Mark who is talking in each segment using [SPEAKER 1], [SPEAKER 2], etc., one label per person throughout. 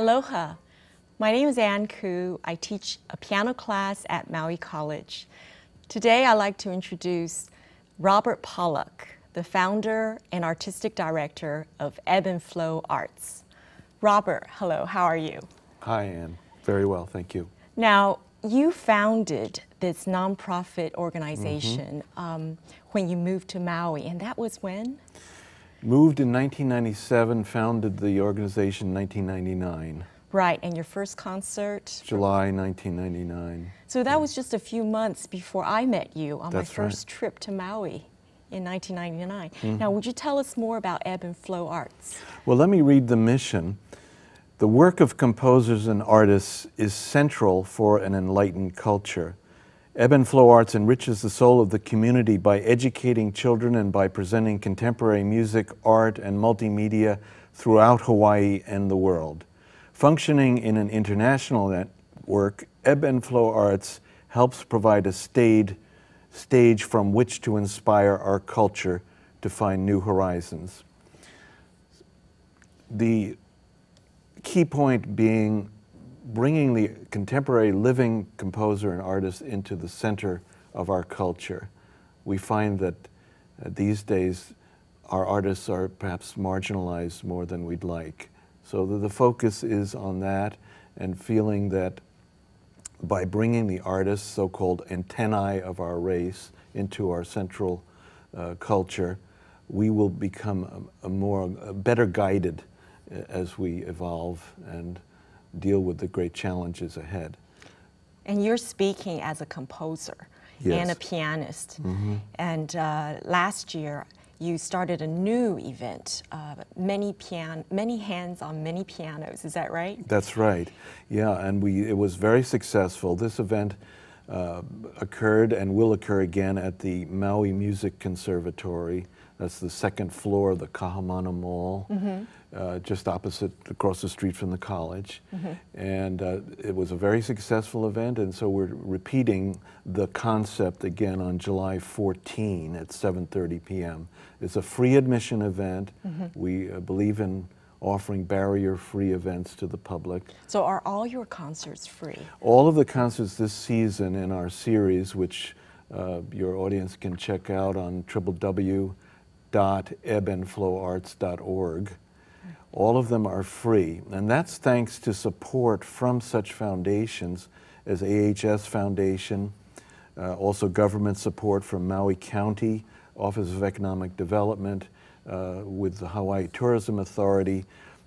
[SPEAKER 1] Aloha. My name is Anne Ku. I teach a piano class at Maui College. Today I'd like to introduce Robert Pollock, the founder and artistic director of Ebb and Flow Arts. Robert, hello, how are you?
[SPEAKER 2] Hi, Anne. Very well, thank you.
[SPEAKER 1] Now, you founded this nonprofit organization
[SPEAKER 2] Mm-hmm.
[SPEAKER 1] um, when you moved to Maui, and that was when?
[SPEAKER 2] Moved in 1997, founded the organization in 1999,
[SPEAKER 1] Right, and your first concert?
[SPEAKER 2] July 1999.
[SPEAKER 1] So that was just a few months before I met you on
[SPEAKER 2] That's
[SPEAKER 1] my
[SPEAKER 2] right.
[SPEAKER 1] first trip to Maui in 1999.
[SPEAKER 2] Mm-hmm.
[SPEAKER 1] Now, would you tell us more about Ebb and Flow Arts?
[SPEAKER 2] Well, let me read the mission. The work of composers and artists is central for an enlightened culture. Ebb and Flow Arts enriches the soul of the community by educating children and by presenting contemporary music, art, and multimedia throughout Hawaii and the world. Functioning in an international network, Ebb and Flow Arts helps provide a stayed stage from which to inspire our culture to find new horizons. The key point being bringing the contemporary living composer and artist into the center of our culture. We find that uh, these days our artists are perhaps marginalized more than we'd like. So the, the focus is on that and feeling that by bringing the artists, so called antennae of our race, into our central uh, culture, we will become a, a more, a better guided uh, as we evolve and deal with the great challenges ahead.
[SPEAKER 1] And you're speaking as a composer
[SPEAKER 2] Yes.
[SPEAKER 1] and a pianist. And uh, last year, you started a new event, uh, many, pian- many hands on many pianos. Is that right?
[SPEAKER 2] That's right. Yeah, and we it was very successful. This event uh, occurred and will occur again at the Maui Music Conservatory. That's the second floor of the Ka'ahumanu Mall, uh, just opposite, across the street from the college. And uh, it was a very successful event, and so we're repeating the concept again on July 14 at 7:30 p.m. It's a free admission event. We uh, believe in offering barrier-free events to the public.
[SPEAKER 1] So, are all your concerts free?
[SPEAKER 2] All of the concerts this season in our series, which uh, your audience can check out on www.ebbandflowarts.org, all of them are free. And that's thanks to support from such foundations as AHS Foundation, uh, also government support from Maui County Office of Economic Development, uh, with the Hawaii Tourism Authority,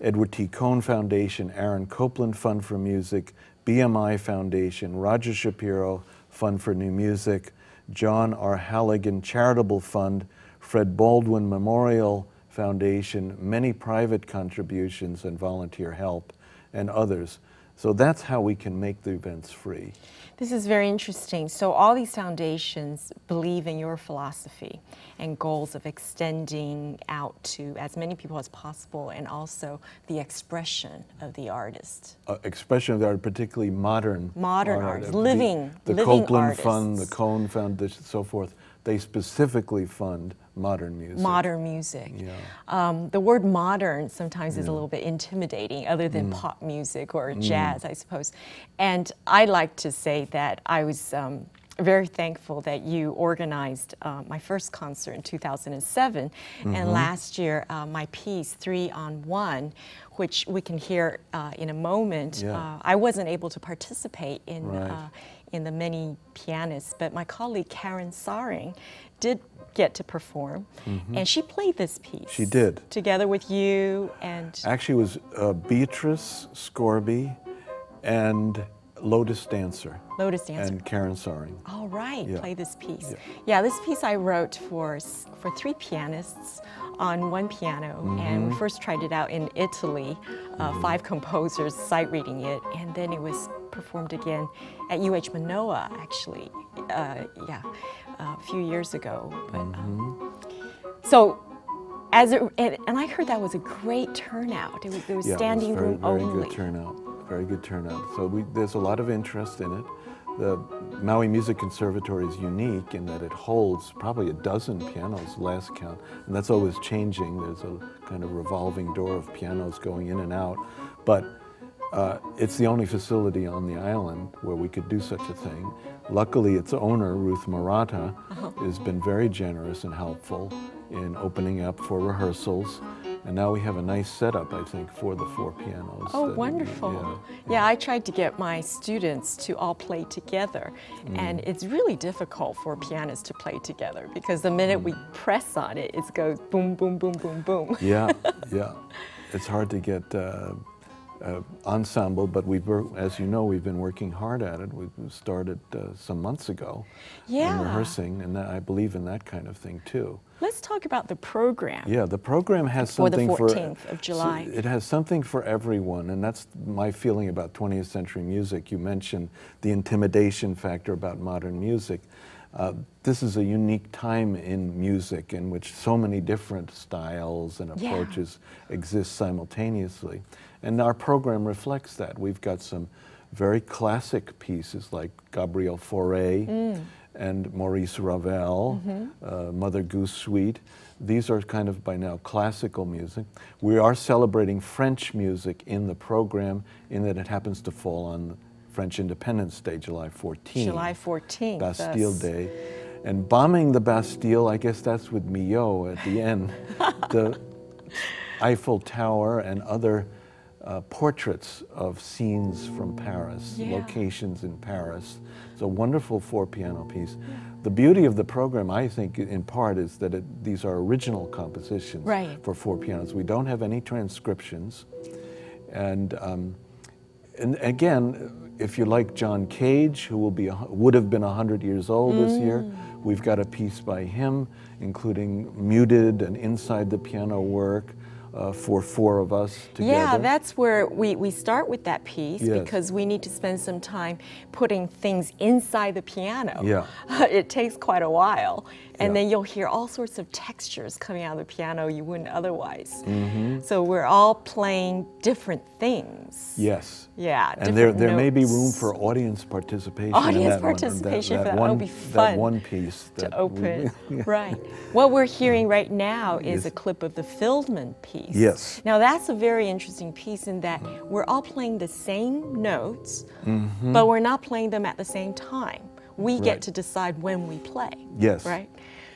[SPEAKER 2] Edward T. Cone Foundation, Aaron Copland Fund for Music, BMI Foundation, Roger Shapiro Fund for New Music, John R. Halligan Charitable Fund, Fred Baldwin Memorial Foundation, many private contributions and volunteer help, and others. So that's how we can make the events free.
[SPEAKER 1] This is very interesting. So, all these foundations believe in your philosophy and goals of extending out to as many people as possible and also the expression of the artist.
[SPEAKER 2] uh, expression of the art, particularly modern
[SPEAKER 1] Modern
[SPEAKER 2] art,
[SPEAKER 1] artists, living-
[SPEAKER 2] the,
[SPEAKER 1] living
[SPEAKER 2] Copland Fund, the
[SPEAKER 1] artists.
[SPEAKER 2] Cone Foundation, so forth. They specifically fund modern music.
[SPEAKER 1] Modern music.
[SPEAKER 2] Yeah.
[SPEAKER 1] Um, the word modern sometimes is a little bit intimidating, other
[SPEAKER 2] Mm.
[SPEAKER 1] than pop music or jazz, I suppose. And I like to say that I was um, very thankful that you organized uh, my first concert in 2007,
[SPEAKER 2] Mm-hmm.
[SPEAKER 1] and last year uh, my piece Three on One, which we can hear uh, in a moment.
[SPEAKER 2] Yeah.
[SPEAKER 1] Uh, I wasn't able to participate in.
[SPEAKER 2] Right.
[SPEAKER 1] In the many pianists, but my colleague Karen Saring did get to perform, and she played this piece.
[SPEAKER 2] Mm-hmm. She did.
[SPEAKER 1] together with you and
[SPEAKER 2] Actually, it was uh, Beatrice Scorby and Lotus Dancer
[SPEAKER 1] Lotus Dancer.
[SPEAKER 2] and Karen Saring.
[SPEAKER 1] All right,
[SPEAKER 2] Yeah.
[SPEAKER 1] play this piece.
[SPEAKER 2] Yeah.
[SPEAKER 1] Yeah. this piece I wrote for for three pianists on one piano, and
[SPEAKER 2] Mm-hmm.
[SPEAKER 1] we first tried it out in Italy. Uh, Five composers sight reading it, and then it was performed again at UH Manoa, actually. Uh, yeah, a few years ago. But um, so. As it, and, and I heard that was a great turnout. It was, there was
[SPEAKER 2] Yeah, it was
[SPEAKER 1] standing
[SPEAKER 2] very,
[SPEAKER 1] room
[SPEAKER 2] very
[SPEAKER 1] only.
[SPEAKER 2] good turnout. Very good turnout. So we, there's a lot of interest in it. The Maui Music Conservatory is unique in that it holds probably a dozen pianos last count, and that's always changing. There's a kind of revolving door of pianos going in and out. But uh, it's the only facility on the island where we could do such a thing. Luckily, its owner, Ruth Maratha,
[SPEAKER 1] Uh-huh.
[SPEAKER 2] has been very generous and helpful in opening up for rehearsals. And now we have a nice setup, I think, for the four pianos.
[SPEAKER 1] Oh,
[SPEAKER 2] that we-
[SPEAKER 1] wonderful.
[SPEAKER 2] yeah.
[SPEAKER 1] Yeah, I tried to get my students to all play together. And
[SPEAKER 2] Mm.
[SPEAKER 1] it's really difficult for pianists to play together because the minute we press on it, it goes boom, boom, boom, boom, boom.
[SPEAKER 2] yeah, yeah. It's hard to get uh, uh, ensemble, but we've, as you know, we've been working hard at it. We started uh, some months ago
[SPEAKER 1] Yeah.
[SPEAKER 2] in rehearsing, and that, I believe in that kind of thing too.
[SPEAKER 1] Let's talk about the program.
[SPEAKER 2] Yeah, the program has
[SPEAKER 1] For the
[SPEAKER 2] something for
[SPEAKER 1] 14th of July.
[SPEAKER 2] it has something for everyone, and that's my feeling about 20th century music. You mentioned the intimidation factor about modern music. Uh, this is a unique time in music in which so many different styles and
[SPEAKER 1] Yeah.
[SPEAKER 2] approaches exist simultaneously, and our program reflects that. We've got some very classic pieces like Gabriel Fauré
[SPEAKER 1] Mm.
[SPEAKER 2] and Maurice Ravel,
[SPEAKER 1] Mm-hmm.
[SPEAKER 2] uh, Mother Goose Suite. These are kind of by now classical music. We are celebrating French music in the program in that it happens to fall on French Independence Day, July 14th.
[SPEAKER 1] July 14th.
[SPEAKER 2] Bastille
[SPEAKER 1] that's-
[SPEAKER 2] Day. And bombing the Bastille, I guess that's with Milhaud at the end. the Eiffel Tower and other uh, portraits of scenes from Paris,
[SPEAKER 1] Yeah.
[SPEAKER 2] locations in Paris. It's a wonderful four piano piece. The beauty of the program, I think, in part, is that it, these are original compositions
[SPEAKER 1] Right.
[SPEAKER 2] for four pianos. We don't have any transcriptions. And, um, and again, if you like John Cage, who will be a, would have been 100 years old this year,
[SPEAKER 1] Mm.
[SPEAKER 2] we've got a piece by him, including muted and inside the piano work uh, for four of us together.
[SPEAKER 1] Yeah, that's where we, we start with that piece
[SPEAKER 2] Yes.
[SPEAKER 1] because we need to spend some time putting things inside the piano.
[SPEAKER 2] Yeah.
[SPEAKER 1] it takes quite a while. And
[SPEAKER 2] Yeah.
[SPEAKER 1] then you'll hear all sorts of textures coming out of the piano you wouldn't otherwise.
[SPEAKER 2] Mm-hmm.
[SPEAKER 1] So we're all playing different things.
[SPEAKER 2] Yes.
[SPEAKER 1] Yeah.
[SPEAKER 2] And there, there may be room for audience participation. in
[SPEAKER 1] Audience
[SPEAKER 2] that one-
[SPEAKER 1] participation for that.
[SPEAKER 2] one,
[SPEAKER 1] That would be
[SPEAKER 2] That
[SPEAKER 1] fun
[SPEAKER 2] one piece.
[SPEAKER 1] to
[SPEAKER 2] that we-
[SPEAKER 1] open.
[SPEAKER 2] Yeah.
[SPEAKER 1] Right. What we're hearing right now is
[SPEAKER 2] Yes.
[SPEAKER 1] a clip of the Feldman piece.
[SPEAKER 2] Yes.
[SPEAKER 1] Now that's a very interesting piece in that we're all playing the same notes,
[SPEAKER 2] Mm-hmm.
[SPEAKER 1] but we're not playing them at the same time. We
[SPEAKER 2] Right.
[SPEAKER 1] get to decide when we play.
[SPEAKER 2] Yes.
[SPEAKER 1] Right?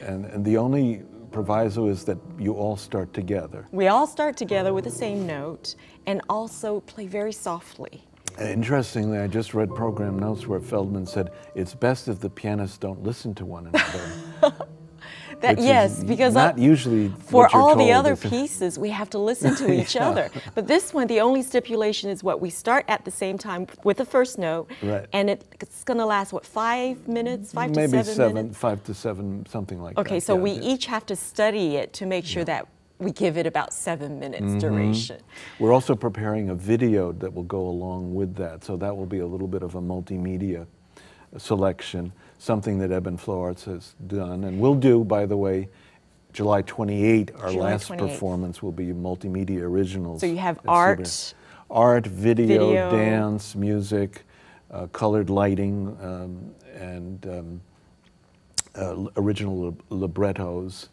[SPEAKER 2] And, and the only proviso is that you all start together.
[SPEAKER 1] We all start together with the same note and also play very softly.
[SPEAKER 2] Interestingly, I just read program notes where Feldman said it's best if the pianists don't listen to one another.
[SPEAKER 1] That yes, because I-
[SPEAKER 2] not usually
[SPEAKER 1] for all the other pieces, we have to listen to each
[SPEAKER 2] Yeah.
[SPEAKER 1] other. But this one, the only stipulation is what we start at the same time with the first note,
[SPEAKER 2] Right.
[SPEAKER 1] and it, it's going to last what five minutes, five
[SPEAKER 2] Maybe
[SPEAKER 1] to seven, minutes.
[SPEAKER 2] five to seven, something like that.
[SPEAKER 1] Okay, so
[SPEAKER 2] yeah.
[SPEAKER 1] we each have to study it to make sure that we give it about seven minutes
[SPEAKER 2] Mm-hmm.
[SPEAKER 1] duration.
[SPEAKER 2] We're also preparing a video that will go along with that, so that will be a little bit of a multimedia selection, something that Ebb and Flow Arts has done, and will do, by the way, July 28, our
[SPEAKER 1] July
[SPEAKER 2] last
[SPEAKER 1] 28th.
[SPEAKER 2] performance will be multimedia originals.
[SPEAKER 1] So you have art,
[SPEAKER 2] art, video,
[SPEAKER 1] video.
[SPEAKER 2] dance, music, uh, colored lighting, um, and um, uh, original lib- librettos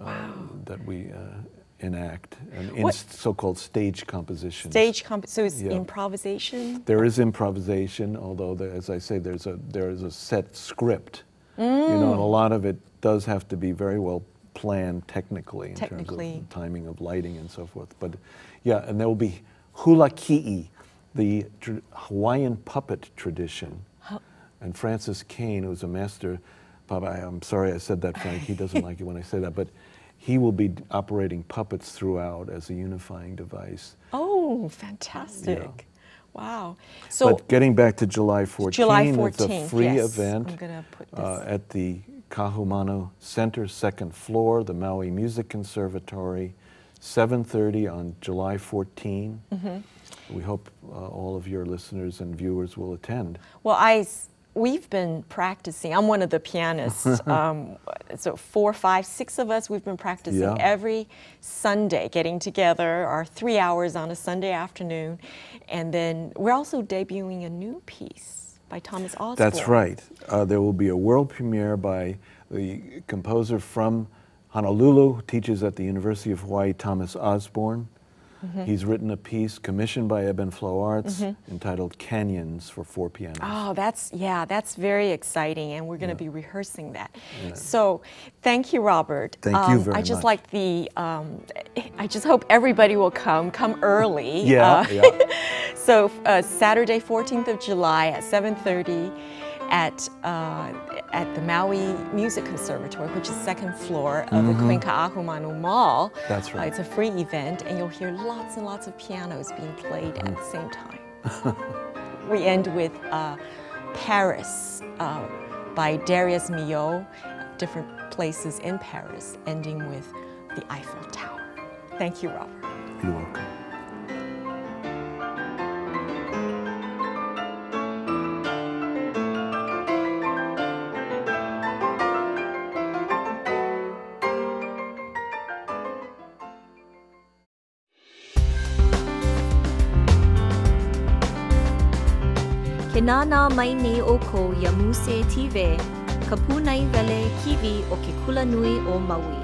[SPEAKER 2] uh, that we uh, enact, and in so-called stage composition.
[SPEAKER 1] Stage comp, so it's
[SPEAKER 2] Yeah.
[SPEAKER 1] improvisation.
[SPEAKER 2] There is improvisation, although there, as I say, there's a there is a set script. You know,
[SPEAKER 1] Mm.
[SPEAKER 2] and a lot of it does have to be very well planned technically in
[SPEAKER 1] Technically.
[SPEAKER 2] terms of timing of lighting and so forth. But yeah, and there will be hula ki'i, the tr- Hawaiian puppet tradition. And Francis Kane, who's a master, Papa, I'm sorry I said that, Frank. He doesn't like it when I say that, but he will be operating puppets throughout as a unifying device.
[SPEAKER 1] Oh, fantastic! Wow. So
[SPEAKER 2] but getting back to July 14th,
[SPEAKER 1] July
[SPEAKER 2] it's a
[SPEAKER 1] 14th,
[SPEAKER 2] free
[SPEAKER 1] yes.
[SPEAKER 2] event
[SPEAKER 1] I'm gonna put
[SPEAKER 2] uh, at the Ka'ahumanu Center, second floor, the Maui Music Conservatory, 7:30 on July 14.
[SPEAKER 1] Mm-hmm.
[SPEAKER 2] We hope uh, all of your listeners and viewers will attend.
[SPEAKER 1] Well, I, we've been practicing. I'm one of the pianists. um, so four, five, six of us, we've been practicing
[SPEAKER 2] Yeah.
[SPEAKER 1] every Sunday, getting together, our three hours on a Sunday afternoon. And then we're also debuting a new piece by Thomas Osborne.
[SPEAKER 2] That's right. Uh, there will be a world premiere by the composer from Honolulu, who teaches at the University of Hawaii, Thomas Osborne. He's written a piece commissioned by Ebb and Flow Arts entitled Canyons for four pianos.
[SPEAKER 1] Oh, that's yeah, that's very exciting, and we're going to be rehearsing that. So, thank you, Robert.
[SPEAKER 2] Thank you
[SPEAKER 1] Um,
[SPEAKER 2] very
[SPEAKER 1] I just
[SPEAKER 2] much.
[SPEAKER 1] like the. Um, I just hope everybody will come. Come early.
[SPEAKER 2] Yeah,
[SPEAKER 1] Uh,
[SPEAKER 2] yeah.
[SPEAKER 1] so uh, Saturday, 14th of July at 7:30 at uh, at the Maui Music Conservatory, which is second floor of the Queen Ka'ahumanu Mall.
[SPEAKER 2] Mm-hmm. That's
[SPEAKER 1] Uh, it's a free event, and you'll hear lots and lots of pianos being played at the same time. we end with uh, Paris uh, by Darius Milhaud, different places in Paris, ending with the Eiffel Tower. Thank you, Robert.
[SPEAKER 2] You're welcome.
[SPEAKER 3] Ke nānā mai nei o ko Yamuse Tive, ka pūnai wele kiwi o ke kula nui o Maui.